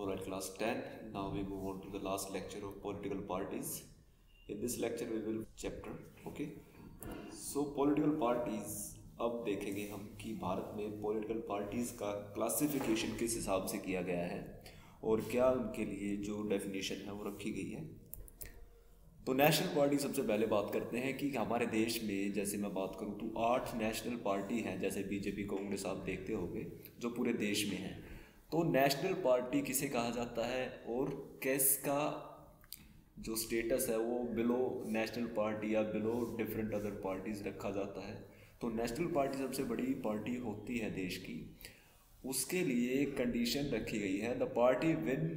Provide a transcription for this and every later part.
Alright, class 10. Now we move on to the last lecture of political parties. In this lecture we will chapter, okay? So political parties अब देखेंगे हम कि भारत में political parties का classification किस हिसाब से किया गया है और क्या उनके लिए जो डेफिनेशन है वो रखी गई है तो नेशनल पार्टी सबसे पहले बात करते हैं कि हमारे देश में जैसे मैं बात करूँ तो आठ नेशनल पार्टी हैं जैसे बीजेपी कांग्रेस आप देखते होंगे जो पूरे देश में हैं तो नेशनल पार्टी किसे कहा जाता है और किसका जो स्टेटस है वो बिलो नेशनल पार्टी या बिलो डिफरेंट अदर पार्टीज़ रखा जाता है। तो नेशनल पार्टी सबसे बड़ी पार्टी होती है देश की। उसके लिए कंडीशन रखी गई है। The party win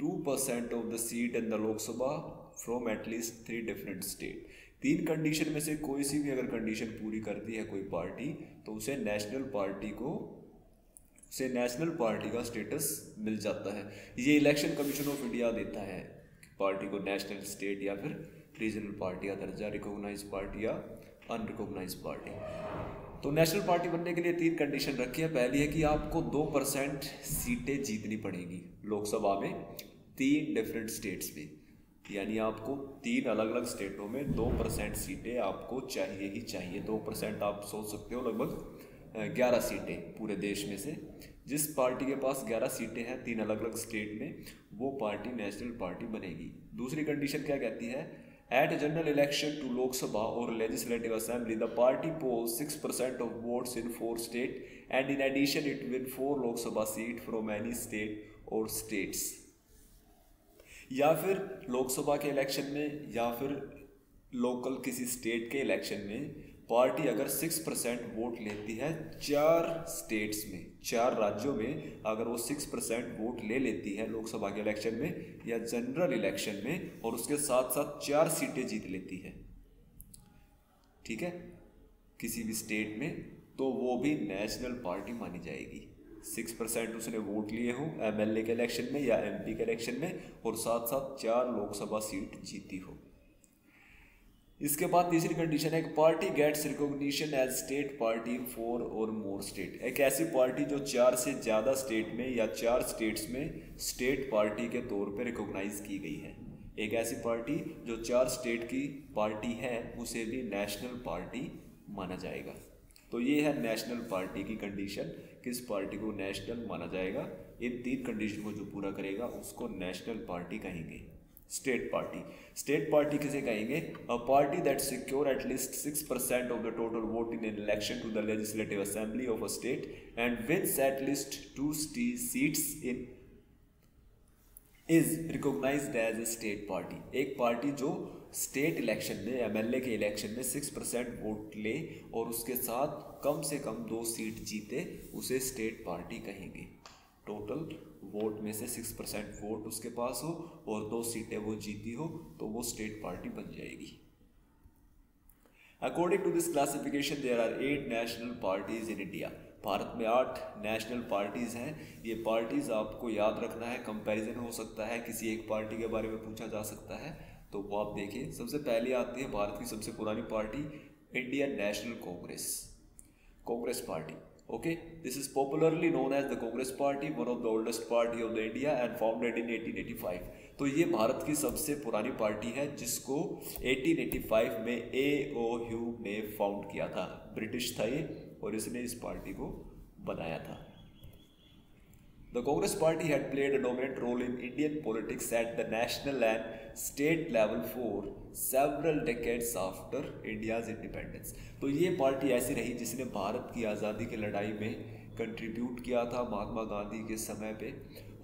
two percent of the seat in the Lok Sabha from at least three different state तीन कंडीशन में से कोई सी भी अगर कंडीशन पूरी करती है कोई पार्टी तो उसे नेशनल पार्टी को से नेशनल पार्टी का स्टेटस मिल जाता है। ये इलेक्शन कमीशन ऑफ़ इंडिया देता है पार्टी को नेशनल स्टेट या फिर रीजनल पार्टी का दर्जा रिकोगनाइज पार्टी या अनरिकोगनाइज पार्टी। तो नेशनल पार्टी बनने के लिए तीन कंडीशन रखी है। पहली है कि आपको दो परसेंट सीटें जीतनी पड़ेगी लोकसभा में तीन डिफरेंट स्टेट्स में। यानी आपको तीन अलग अलग स्टेटों में दो परसेंट सीटें आपको चाहिए ही चाहिए। दो परसेंट आप सोच सकते हो लगभग ग्यारह सीटें पूरे देश में से। जिस पार्टी के पास ग्यारह सीटें हैं, तीन अलग अलग स्टेट में, वो पार्टी, नेशनल पार्टी बनेगी। दूसरी कंडीशन क्या कहती है? At general election to Lok Sabha और legislative assembly the party poll six percent of votes in four state and in addition it win four Lok Sabha seat from any state or states या फिर लोकसभा के election में, या फिर local किसी state के election में पार्टी अगर सिक्स परसेंट वोट लेती है चार स्टेट्स में, चार राज्यों में अगर वो सिक्स परसेंट वोट ले लेती है लोकसभा के इलेक्शन में या जनरल इलेक्शन में और उसके साथ साथ चार सीटें जीत लेती है, ठीक है? किसी भी स्टेट में तो वो भी नेशनल पार्टी मानी जाएगी। सिक्स परसेंट उसने वोट लिए हो एमएलए के इलेक्शन में या एमपी के इलेक्शन में और साथ साथ चार लोकसभा सीट जीती हो। इसके बाद तीसरी कंडीशन है party gets recognition as state party four or more state एक ऐसी पार्टी जो चार से ज़्यादा स्टेट में या चार स्टेट्स में स्टेट पार्टी के तौर पर रिकॉग्नाइज की गई है। एक ऐसी पार्टी जो चार स्टेट की पार्टी है, उसे भी नेशनल पार्टी माना जाएगा। तो ये है नेशनल पार्टी की कंडीशन किस पार्टी को नेशनल माना जाएगा। इन तीन कंडीशन को जो पूरा करेगा, उसको नेशनल पार्टी कहेंगे। State party. स्टेट पार्टी किसे कहेंगे? A party that secure at least six percent of the total vote in election to the legislative assembly of a state and wins at least two seats in is recognised as a state party एक party जो state election में MLA के election में six percent vote ले और उसके साथ कम से कम दो सीट जीते, उसे स्टेट पार्टी कहेंगे। टोटल वोट में से सिक्स परसेंट वोट उसके पास हो और दो सीटें वो जीती हो तो वो स्टेट पार्टी बन जाएगी। According to this classification there are eight national parties in India Bharat में आठ नेशनल पार्टीज़ हैं। ये पार्टीज़ आपको याद रखना है कंपैरिजन हो सकता है, किसी एक पार्टी के बारे में पूछा जा सकता है। तो वो आप देखिए, सबसे पहले आती है भारत की सबसे पुरानी party Indian National Congress Congress party okay this is popularly known as the congress party one of the oldest party of the india and founded in 1885 तो ये भारत की सबसे पुरानी पार्टी है जिसको 1885 में ए ओ ह्यू ने फाउंड किया था ब्रिटिश था ये और इसने इस पार्टी को बनाया था The Congress Party had played a dominant role in Indian politics at the national and state level for several decades after India's independence. तो ये पार्टी ऐसी रही जिसने भारत की आज़ादी की लड़ाई में कंट्रीब्यूट किया था महात्मा गांधी के समय पे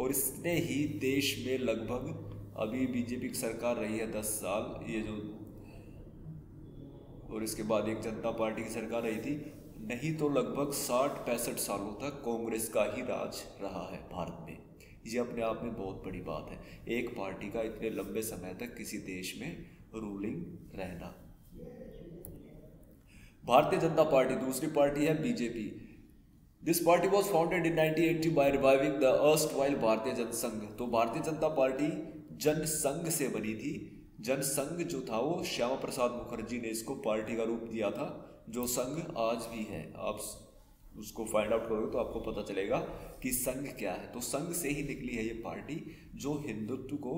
और इसने ही देश में लगभग अभी बीजेपी की सरकार रही है दस साल ये जो और इसके बाद एक जनता पार्टी की सरकार रही थी नहीं तो लगभग साठ पैंसठ सालों तक कांग्रेस का ही राज रहा है भारत में। ये अपने आप में बहुत बड़ी बात है। एक पार्टी का इतने लंबे समय तक किसी देश में रूलिंग रहना। भारतीय जनता पार्टी दूसरी पार्टी है BJP. This party was founded in 1980 by reviving the erstwhile Bharatiya Jana Sangh तो भारतीय जनता पार्टी जनसंघ से बनी थी। जनसंघ जो था वो श्यामा प्रसाद मुखर्जी ने इसको पार्टी का रूप दिया था। जो संघ आज भी है, आप उसको फाइंड आउट करोगे तो आपको पता चलेगा कि संघ क्या है। तो संघ से ही निकली है ये पार्टी जो हिंदुत्व को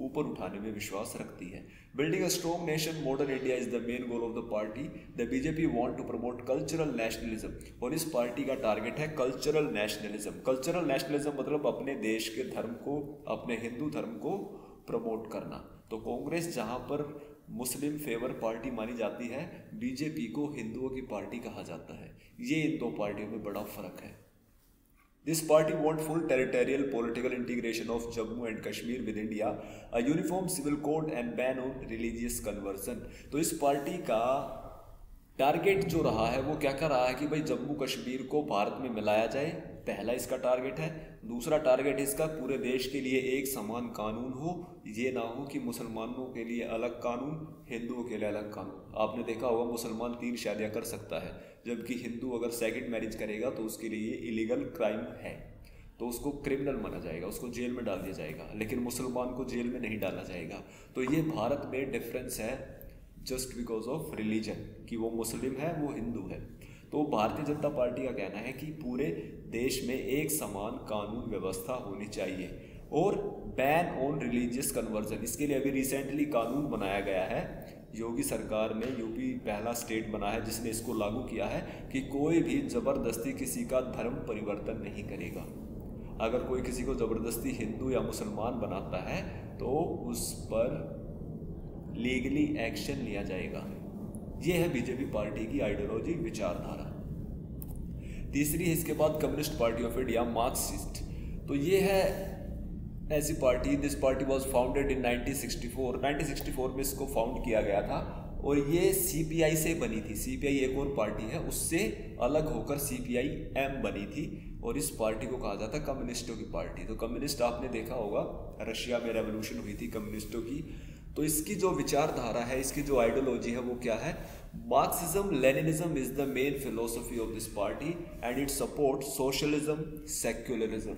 ऊपर उठाने में विश्वास रखती है। Building a strong nation modern India is the main goal of the party the BJP want to promote cultural nationalism और इस पार्टी का टारगेट है कल्चरल नेशनलिज्म कल्चरल नेशनलिज्म मतलब अपने देश के धर्म को, अपने हिंदू धर्म को प्रमोट करना। तो कांग्रेस जहाँ पर मुस्लिम फेवर पार्टी मानी जाती है, बीजेपी को हिंदुओं की पार्टी कहा जाता है। ये इन दो पार्टियों में बड़ा फ़र्क है। This party want full territorial political integration of Jammu and Kashmir with India a uniform civil code and ban on religious conversion तो इस पार्टी का टारगेट जो रहा है, वो क्या कर रहा है कि भाई जम्मू कश्मीर को भारत में मिलाया जाए? पहला इसका टारगेट है। दूसरा टारगेट इसका पूरे देश के लिए एक समान कानून हो, ये ना हो कि मुसलमानों के लिए अलग कानून, हिंदुओं के लिए अलग कानून। आपने देखा होगा मुसलमान तीन शादियाँ कर सकता है, जबकि हिंदू अगर सेकंड मैरिज करेगा तो उसके लिए इलीगल क्राइम है। तो उसको क्रिमिनल माना जाएगा, उसको जेल में डाल दिया जाएगा, लेकिन मुसलमान को जेल में नहीं डाला जाएगा। तो ये भारत में डिफरेंस है जस्ट बिकॉज़ ऑफ़ रिलीजन कि वो मुस्लिम है, वो हिंदू है। तो भारतीय जनता पार्टी का कहना है कि पूरे देश में एक समान कानून व्यवस्था होनी चाहिए और बैन ऑन रिलीजियस कन्वर्जन इसके लिए अभी रिसेंटली कानून बनाया गया है। योगी सरकार में यूपी पहला स्टेट बना है जिसने इसको लागू किया है कि कोई भी ज़बरदस्ती किसी का धर्म परिवर्तन नहीं करेगा। अगर कोई किसी को ज़बरदस्ती हिंदू या मुसलमान बनाता है तो उस पर लीगली एक्शन लिया जाएगा। ये है बीजेपी पार्टी की आइडियोलॉजी विचारधारा। तीसरी है इसके बाद Communist Party of India Marxist तो ये है ऐसी party this party was founded in 1964 1964 में इसको फाउंड किया गया था और ये सीपीआई से बनी थी। सीपीआई एक और पार्टी है, उससे अलग होकर सीपीआई एम बनी थी और इस पार्टी को कहा जाता कम्युनिस्टों की पार्टी। तो कम्युनिस्ट आपने देखा होगा, रशिया में रेवोल्यूशन हुई थी, कम्युनिस्टों की तो इसकी जो विचारधारा है, इसकी जो आइडियोलॉजी है, वो क्या है? Marxism Leninism is the main philosophy of this party and it support socialism secularism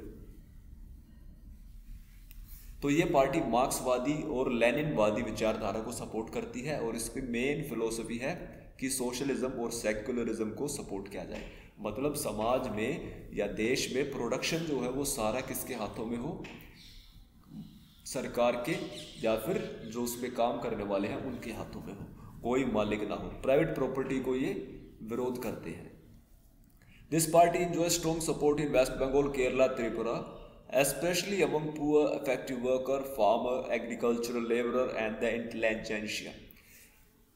तो ये पार्टी मार्क्सवादी और लेनिनवादी विचारधारा को सपोर्ट करती है और इसकी मेन फिलोसफी है कि सोशलिज्म और सेक्युलरिज्म को सपोर्ट किया जाए। मतलब समाज में या देश में प्रोडक्शन जो है, वो सारा किसके हाथों में हो? सरकार के या फिर जो उसमें काम करने वाले हैं, उनके हाथों में हो। कोई मालिक ना हो। प्राइवेट प्रॉपर्टी को ये विरोध करते हैं। This party enjoy strong support in West Bengal Kerala Tripura especially among poor effective worker farmer agricultural labour and the intelligentsia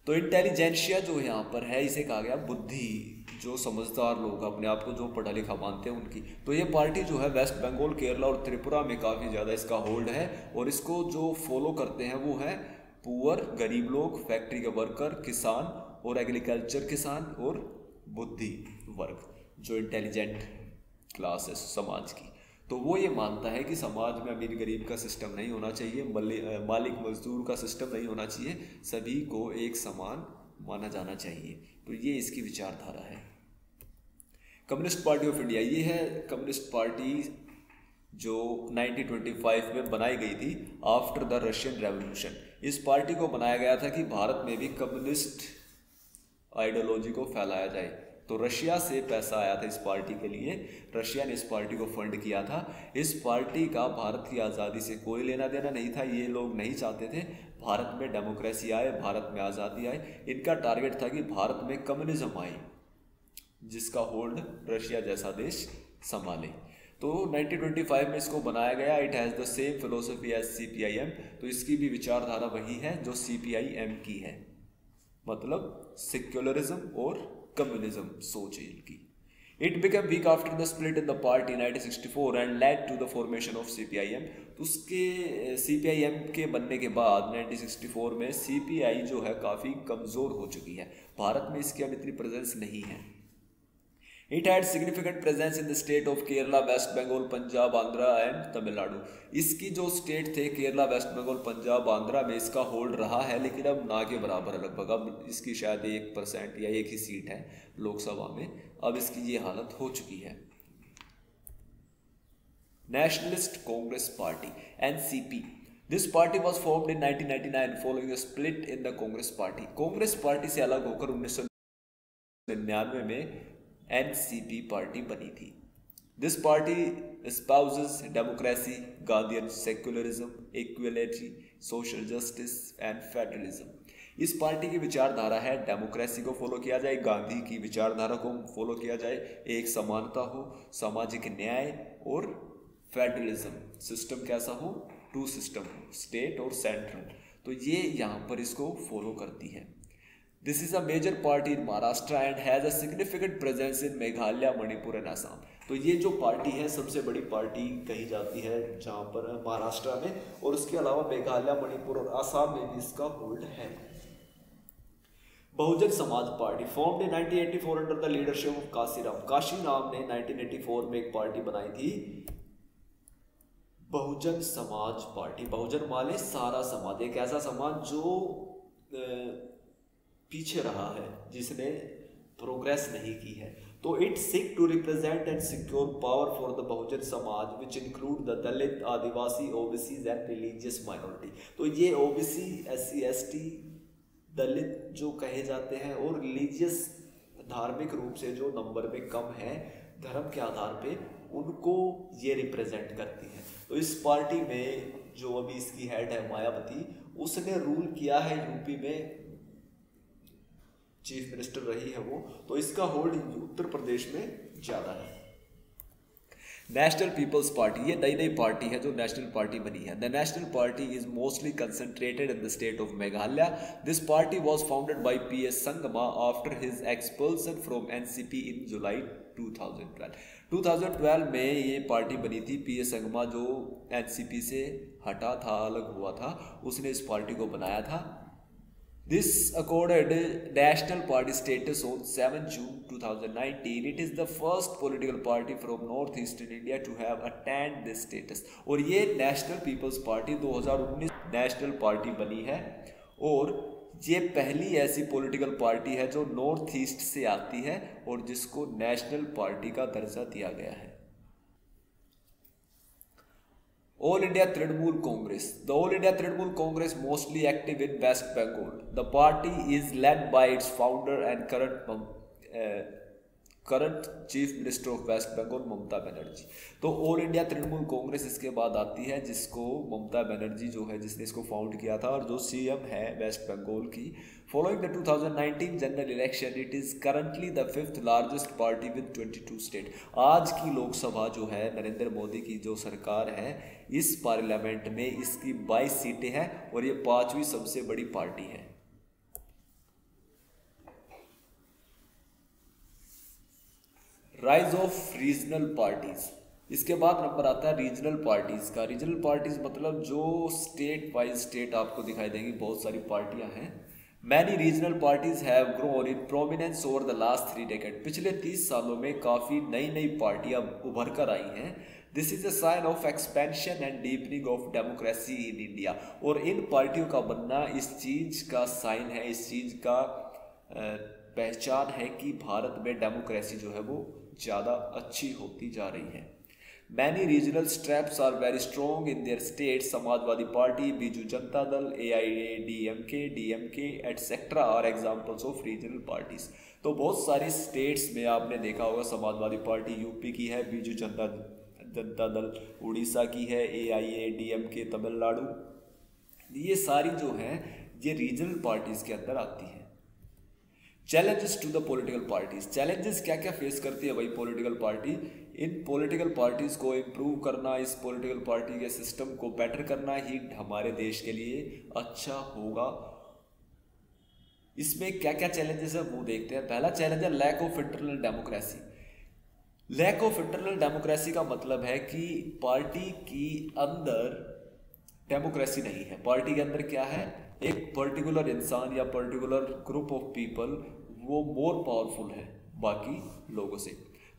तो इंटेलिजेंशिया जो यहाँ पर है, इसे कहा गया बुद्धि। जो समझदार लोग अपने आप को जो पढ़ा लिखा मानते हैं उनकी। तो ये पार्टी जो है वेस्ट बंगाल, केरला और त्रिपुरा में काफ़ी ज़्यादा इसका होल्ड है और इसको जो फॉलो करते हैं वो है पुअर गरीब लोग फैक्ट्री के वर्कर किसान और एग्रीकल्चर किसान और बुद्धि वर्ग, जो इंटेलिजेंट क्लास है समाज की। तो वो ये मानता है कि समाज में अमीर गरीब का सिस्टम नहीं होना चाहिए मालिक मजदूर का सिस्टम नहीं होना चाहिए, सभी को एक समान माना जाना चाहिए। तो ये इसकी विचारधारा है। कम्युनिस्ट पार्टी ऑफ़ इंडिया, ये है कम्युनिस्ट पार्टी जो 1925 में बनाई गई थी आफ्टर द रशियन रेवोल्यूशन इस पार्टी को बनाया गया था कि भारत में भी कम्युनिस्ट आइडियोलॉजी को फैलाया जाए। तो रशिया से पैसा आया था इस पार्टी के लिए। रशिया ने इस पार्टी को फंड किया था। इस पार्टी का भारत की आज़ादी से कोई लेना देना नहीं था, ये लोग नहीं चाहते थे। भारत में डेमोक्रेसी आए, भारत में आज़ादी आए। इनका टारगेट था कि भारत में कम्युनिज्म आए, जिसका होल्ड रशिया जैसा देश संभाले। तो 1925 में इसको बनाया गया। It has the same philosophy as C P I M तो इसकी भी विचारधारा वही है जो सी पी आई एम की है। मतलब सेक्युलरिज्म और कम्युनिज्म सोच है इनकी। It become weak after the split in the party 1964 and led to the formation of C P I M तो उसके सी पी आई एम के बनने के बाद 1964 में सी पी आई जो है काफ़ी कमज़ोर हो चुकी है। भारत में इसकी अब इतनी प्रेजेंस नहीं है। It had significant presence in the state of Kerala West Bengal Punjab Andhra and Tamil Nadu इसकी जो स्टेट थे केरला वेस्ट बंगाल पंजाब आंध्रा में इसका होल्ड रहा है, लेकिन अब ना के बराबर लगभग अब इसकी शायद एक परसेंट या एक ही सीट है लोकसभा में। अब इसकी ये हालत हो चुकी है। Nationalist Congress Party NCP this party was formed in 1999 following a split in the Congress Party. Congress party से अलग होकर उन्नीस में एनसीपी पार्टी बनी थी। This party espouses democracy Gandhian secularism equality social justice and federalism इस party की विचारधारा है डेमोक्रेसी को फॉलो किया जाए गांधी की विचारधारा को फॉलो किया जाए, एक समानता हो, सामाजिक न्याय और फेडरलिज्म सिस्टम कैसा हो? टू सिस्टम स्टेट और सेंट्रल तो ये यहाँ पर इसको फॉलो करती है। This is a major party in Maharashtra and has a significant presence in Meghalaya Manipur and Assam तो ये जो पार्टी है, सबसे बड़ी पार्टी कही जाती है जहाँ पर महाराष्ट्र में, और उसके अलावा मेघालय, मणिपुर और असम में भी इसका होल्ड है। Bahujan Samaj party form in 1984 under the leadership of Kanshi Ram Kanshi Ram ने 1984 में एक पार्टी बनाई थी। बहुजन समाज पार्टी, बहुजन माले सारा समाज, एक ऐसा समाज जो पीछे रहा है, जिसने प्रोग्रेस नहीं की है। तो it seek to represent and secure power for the Bahujan Samaj which include the Dalit Adivasi OBC and religious minority तो ये OBC S C S T Dalit जो कहे जाते हैं, और रिलीजियस धार्मिक रूप से जो नंबर में कम है, धर्म के आधार पे उनको ये रिप्रेजेंट करती है। तो इस पार्टी में जो अभी इसकी हेड है मायावती, उसने रूल किया है यूपी में चीफ मिनिस्टर रही है वो तो इसका होल्ड उत्तर प्रदेश में ज़्यादा है। नेशनल पीपल्स पार्टी, ये नई नई पार्टी है जो नेशनल पार्टी बनी है। The national party is mostly concentrated in the state of Meghalaya this party was founded by P S Sangma after his expulsion from N C P in July 2012 2012 में ये party बनी थी P S Sangma जो N C P से हटा था, अलग हुआ था। उसने इस पार्टी को बनाया था। This accorded National Party status on 7 June 2019. It is the first political party from northeastern India to have attained this status. और ये National People's Party 2019 national party बनी है और ये पहली ऐसी पॉलिटिकल पार्टी है जो नॉर्थ ईस्ट से आती है और जिसको नेशनल पार्टी का दर्जा दिया गया है All India Trinamool Congress. The All India Trinamool Congress mostly active in West Bengal. The party is led by its founder and current uh, current chief minister of West Bengal Mamata Banerjee तो all India Trinamool Congress इसके बाद आती है, जिसको ममता बनर्जी जो है, जिसने इसको फाउंड किया था और जो सीएम है वेस्ट बंगाल की। Following the 2019 general election it is currently the fifth largest party with 22 state आज की लोकसभा जो है, नरेंद्र मोदी की जो सरकार है, इस पार्लियामेंट में इसकी 22 सीटें हैं और ये पांचवी सबसे बड़ी पार्टी है। राइज ऑफ़ रीजनल पार्टीज़ इसके बाद नंबर आता है रीजनल पार्टीज़ का। रीजनल पार्टीज़ मतलब जो स्टेट वाइज स्टेट आपको दिखाई देंगी, बहुत सारी पार्टियाँ हैं। Many regional parties have grown in prominence over the last three decade पिछले तीस सालों में काफ़ी नई नई पार्टियाँ उभर कर आई हैं। This is a sign of expansion and deepening of democracy in India और इन पार्टियों का बनना इस चीज़ का साइन है, इस चीज़ का पहचान है कि भारत में डेमोक्रेसी जो है वो ज़्यादा अच्छी होती जा रही है। Many regional straps are very strong in their state Samajwadi party, Biju Janata Dal A I A D M K D M K etcetera are examples of regional parties तो बहुत सारी स्टेट्स में आपने देखा होगा समाजवादी पार्टी यूपी की है, बीजू जनता जनता दल उड़ीसा की है ए आई ए डी एम के तमिलनाडु। ये सारी जो हैं, ये रीजनल पार्टीज़ के अंदर आती हैं। Challenges to the political parties challenges क्या क्या फेस करती है भाई पॉलिटिकल पार्टी इन पॉलिटिकल पार्टीज़ को इम्प्रूव करना, इस पॉलिटिकल पार्टी के सिस्टम को बेटर करना ही हमारे देश के लिए अच्छा होगा। इसमें क्या क्या चैलेंजेस है वो देखते हैं। पहला चैलेंज है lack of internal democracy lack of internal democracy का मतलब है कि पार्टी की अंदर डेमोक्रेसी नहीं है। पार्टी के अंदर क्या है? एक पर्टिकुलर इंसान या पर्टिकुलर ग्रुप ऑफ़ पीपल वो मोर पावरफुल है बाकी लोगों से।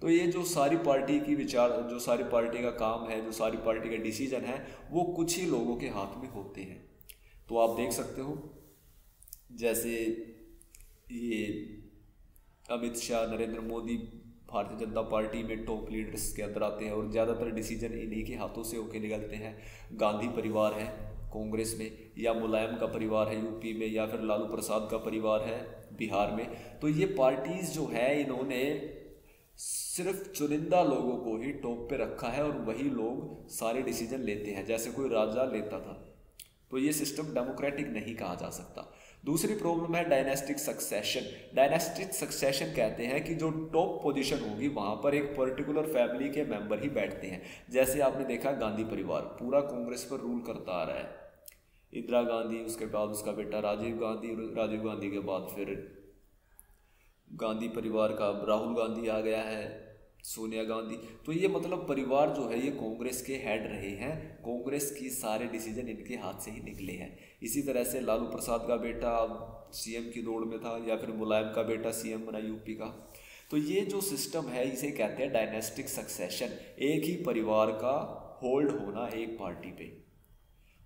तो ये जो सारी पार्टी की विचार, जो सारी पार्टी का काम है, जो सारी पार्टी का डिसीज़न है, वो कुछ ही लोगों के हाथ में होते हैं। तो आप देख सकते हो, जैसे ये अमित शाह, नरेंद्र मोदी भारतीय जनता पार्टी में टॉप लीडर्स के अंदर आते हैं और ज़्यादातर डिसीज़न इन्हीं के हाथों से होके निकलते हैं। गांधी परिवार है कांग्रेस में, या मुलायम का परिवार है, यूपी में, या फिर लालू प्रसाद का परिवार है, बिहार में। तो ये पार्टीज़ जो है, इन्होंने सिर्फ़ चुनिंदा लोगों को ही टॉप पे रखा है, और वही लोग सारे डिसीज़न लेते हैं, जैसे कोई राजा लेता था। तो ये सिस्टम डेमोक्रेटिक नहीं कहा जा सकता। दूसरी प्रॉब्लम है डायनेस्टिक सक्सेशन डायनेस्टिक सक्सेशन कहते हैं कि जो टॉप पोजीशन होगी, वहाँ पर एक पर्टिकुलर फैमिली के मेंबर ही बैठते हैं। जैसे आपने देखा, गांधी परिवार, पूरा कांग्रेस पर रूल करता आ रहा है। इंदिरा गांधी, उसके बाद उसका बेटा राजीव गांधी राजीव गांधी के बाद फिर गांधी परिवार का राहुल गांधी आ गया है, सोनिया गांधी। तो ये मतलब परिवार जो है, ये कांग्रेस के हेड रहे हैं। कांग्रेस की सारे डिसीज़न इनके हाथ से ही निकले हैं। इसी तरह से लालू प्रसाद का बेटा सीएम की दौड़ में था, या फिर मुलायम का बेटा सीएम बना यूपी का। तो ये जो सिस्टम है, इसे कहते हैं डायनेस्टिक सक्सेशन एक ही परिवार का होल्ड होना एक पार्टी पे।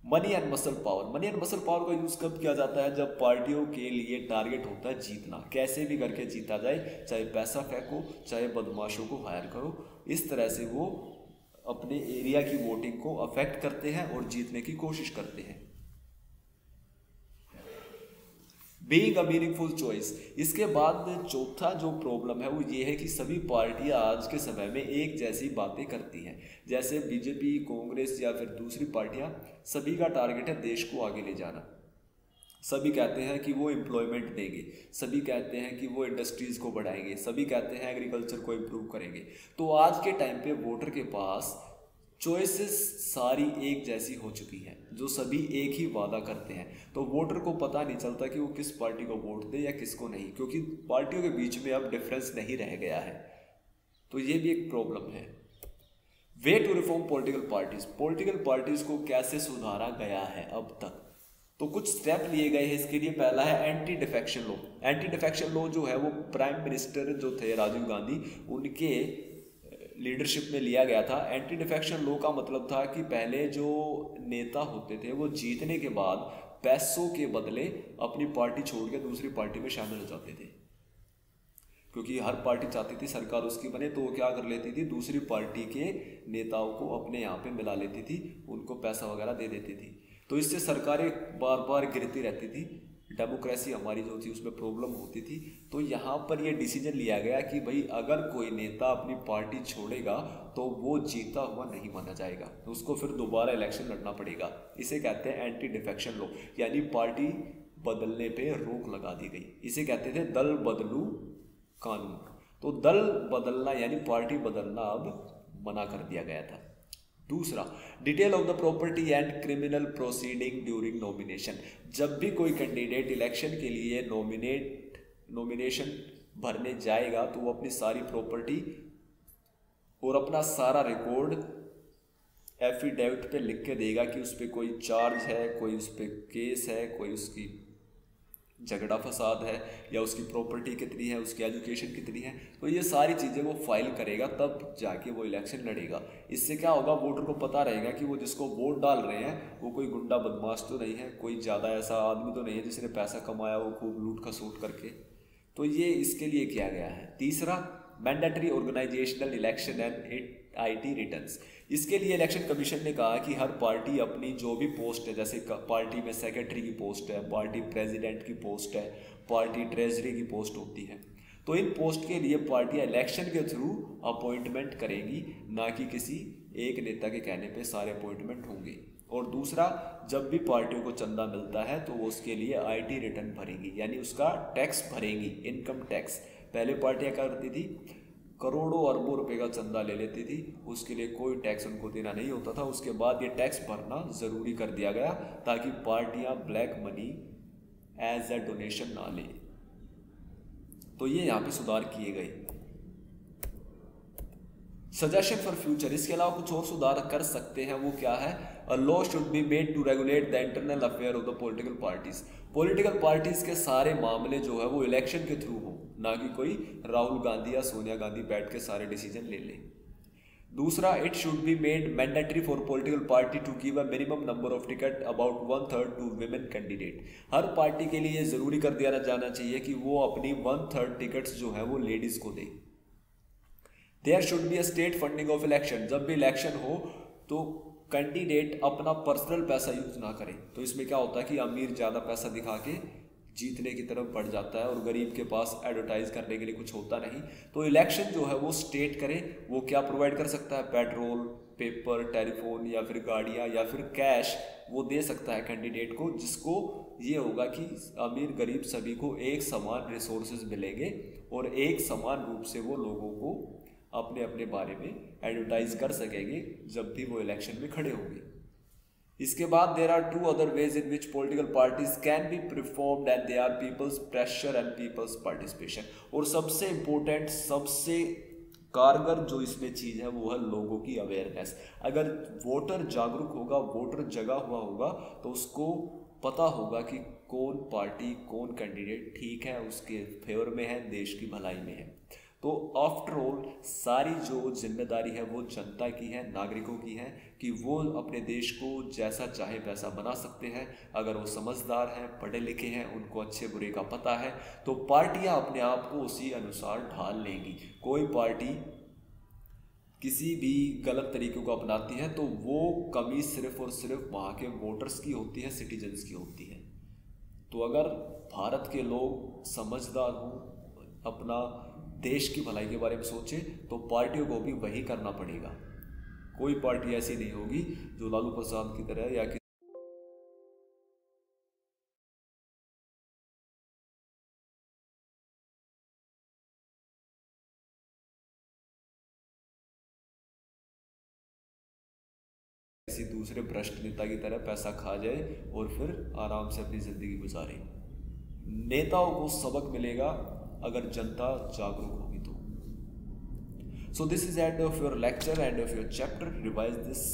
Money and muscle power money and muscle power का यूज़ कब किया जाता है? जब पार्टियों के लिए टारगेट होता है जीतना। कैसे भी करके जीता जाए, चाहे पैसा फेंको चाहे बदमाशों को हायर करो, इस तरह से वो अपने एरिया की वोटिंग को अफेक्ट करते हैं और जीतने की कोशिश करते हैं। बीइंग अ मीनिंगफुल चॉइस इसके बाद चौथा जो प्रॉब्लम है, वो ये है कि सभी पार्टियाँ आज के समय में एक जैसी बातें करती हैं। जैसे बीजेपी कांग्रेस या फिर दूसरी पार्टियाँ, सभी का टारगेट है देश को आगे ले जाना। सभी कहते हैं कि वो एम्प्लॉयमेंट देंगे। सभी कहते हैं कि वो इंडस्ट्रीज़ को बढ़ाएँगे। सभी कहते हैं एग्रीकल्चर को इम्प्रूव करेंगे। तो आज के टाइम पे वोटर के पास चॉइसेस सारी एक जैसी हो चुकी हैं, जो सभी एक ही वादा करते हैं। तो वोटर को पता नहीं चलता कि वो किस पार्टी को वोट दे या किसको नहीं, क्योंकि पार्टियों के बीच में अब डिफरेंस नहीं रह गया है। तो ये भी एक प्रॉब्लम है। Way to reform political parties political parties को कैसे सुधारा गया है अब तक? तो कुछ स्टेप लिए गए हैं इसके लिए। पहला है anti defection law anti defection law जो है वो प्राइम मिनिस्टर जो थे राजीव गांधी, उनके लीडरशिप में लिया गया था। एंटी डिफेक्शन लो का मतलब था कि पहले जो नेता होते थे, वो जीतने के बाद पैसों के बदले अपनी पार्टी छोड़ के दूसरी पार्टी में शामिल हो जाते थे। क्योंकि हर पार्टी चाहती थी सरकार उसकी बने तो वो क्या कर लेती थी? दूसरी पार्टी के नेताओं को अपने यहाँ पे मिला लेती थी, उनको पैसा वगैरह दे देती थी। तो इससे सरकारें बार बार गिरती रहती थी। डेमोक्रेसी हमारी जो थी, उसमें प्रॉब्लम होती थी। तो यहाँ पर यह डिसीज़न लिया गया कि भाई, अगर कोई नेता अपनी पार्टी छोड़ेगा तो वो जीता हुआ नहीं माना जाएगा। उसको फिर दोबारा इलेक्शन लड़ना पड़ेगा। इसे कहते हैं एंटी डिफेक्शन लॉ यानी पार्टी बदलने पे रोक लगा दी गई। इसे कहते थे दल बदलू कानून। तो दल बदलना, यानी पार्टी बदलना अब मना कर दिया गया था। दूसरा detail of the property and criminal proceeding during nomination जब भी कोई कैंडिडेट इलेक्शन के लिए नॉमिनेट नॉमिनेशन भरने जाएगा तो वो अपनी सारी प्रॉपर्टी और अपना सारा रिकॉर्ड एफिडेविट पे लिख के देगा कि उस पर कोई चार्ज है, कोई उस पर केस है, कोई उसकी झगड़ा फसाद है या उसकी प्रॉपर्टी कितनी है, उसकी एजुकेशन कितनी है तो ये सारी चीज़ें वो फ़ाइल करेगा, तब जाके वो इलेक्शन लड़ेगा। इससे क्या होगा वोटर को पता रहेगा कि वो जिसको वोट डाल रहे हैं, वो कोई गुंडा बदमाश तो नहीं है, कोई ज़्यादा ऐसा आदमी तो नहीं है जिसने पैसा कमाया, वो खूब लूट खसूट करके। तो ये इसके लिए किया गया है। तीसरा mandatory organisational election and I T returns इसके लिए इलेक्शन कमीशन ने कहा कि हर पार्टी अपनी जो भी पोस्ट है, जैसे पार्टी में सेक्रेटरी की पोस्ट है पार्टी प्रेसिडेंट की पोस्ट है पार्टी ट्रेजरी की पोस्ट होती है। तो इन पोस्ट के लिए पार्टियाँ इलेक्शन के थ्रू अपॉइंटमेंट करेंगी, ना कि किसी एक नेता के कहने पे सारे अपॉइंटमेंट होंगे। और दूसरा, जब भी पार्टियों को चंदा मिलता है तो वो उसके लिए आईटी रिटर्न भरेंगी, यानी उसका टैक्स भरेंगी इनकम टैक्स पहले पार्टियाँ क्या करती थी? करोड़ों अरबों रुपए का चंदा ले लेती थी। उसके लिए कोई टैक्स उनको देना नहीं होता था। उसके बाद ये टैक्स भरना ज़रूरी कर दिया गया ताकि पार्टियाँ black money as a donation ना ले। तो ये यहाँ पे सुधार किए गए। सजेशन फॉर फ्यूचर इसके अलावा कुछ और सुधार कर सकते हैं। वो क्या है? A law should be made to regulate the internal affair of the political parties political parties के सारे मामले जो है वो इलेक्शन के थ्रू हो। ना कि कोई राहुल गांधी या सोनिया गांधी बैठ के सारे डिसीज़न ले ले। दूसरा it should be made mandatory for political party to give a minimum number of ticket about one third to women candidate her party के लिए ये ज़रूरी कर दिया जाना चाहिए कि वो अपनी वन थर्ड टिकट्स जो है वो लेडीज़ को दे। There should be a state funding of election जब भी इलेक्शन हो तो कैंडिडेट अपना पर्सनल पैसा यूज़ ना करें। तो इसमें क्या होता है कि अमीर ज़्यादा पैसा दिखा के जीतने की तरफ़ बढ़ जाता है और गरीब के पास एडवर्टाइज करने के लिए कुछ होता नहीं। तो इलेक्शन जो है वो स्टेट करे, वो क्या प्रोवाइड कर सकता है? पेट्रोल पेपर टेलीफोन या फिर गाड़ियाँ या फिर कैश वो दे सकता है कैंडिडेट को, जिसको ये होगा कि अमीर गरीब सभी को एक समान रिसोर्सेज मिलेंगे और एक समान रूप से वो लोगों को अपने अपने बारे में एडवर्टाइज कर सकेंगे जब भी वो इलेक्शन में खड़े होंगे। इसके बाद there are two other ways in which political parties can be performed and they are people's pressure and people's participation और सबसे इंपॉर्टेंट सबसे कारगर जो इसमें चीज़ है, वो है लोगों की अवेयरनेस अगर वोटर जागरूक होगा वोटर जगा हुआ होगा तो उसको पता होगा कि कौन पार्टी कौन कैंडिडेट ठीक है, उसके फेवर में है, देश की भलाई में है। तो आफ्टर ऑल सारी जो ज़िम्मेदारी है, वो जनता की है, नागरिकों की है, कि वो अपने देश को जैसा चाहे वैसा बना सकते हैं। अगर वो समझदार हैं पढ़े लिखे हैं, उनको अच्छे बुरे का पता है तो पार्टियाँ अपने आप को उसी अनुसार ढाल लेंगी। कोई पार्टी किसी भी गलत तरीके को अपनाती है तो वो कमी सिर्फ़ और सिर्फ़ वहाँ के वोटर्स की होती है सिटीजन्स की होती है। तो अगर भारत के लोग समझदार हों, अपना देश की भलाई के बारे में सोचे तो पार्टियों को भी वही करना पड़ेगा। कोई पार्टी ऐसी नहीं होगी जो लालू प्रसाद की तरह या किसी दूसरे भ्रष्ट नेता की तरह पैसा खा जाए और फिर आराम से अपनी ज़िंदगी गुजारे। नेताओं को सबक मिलेगा अगर जनता जागरूक होगी तो। So this is end of your lecture end of your chapter revise this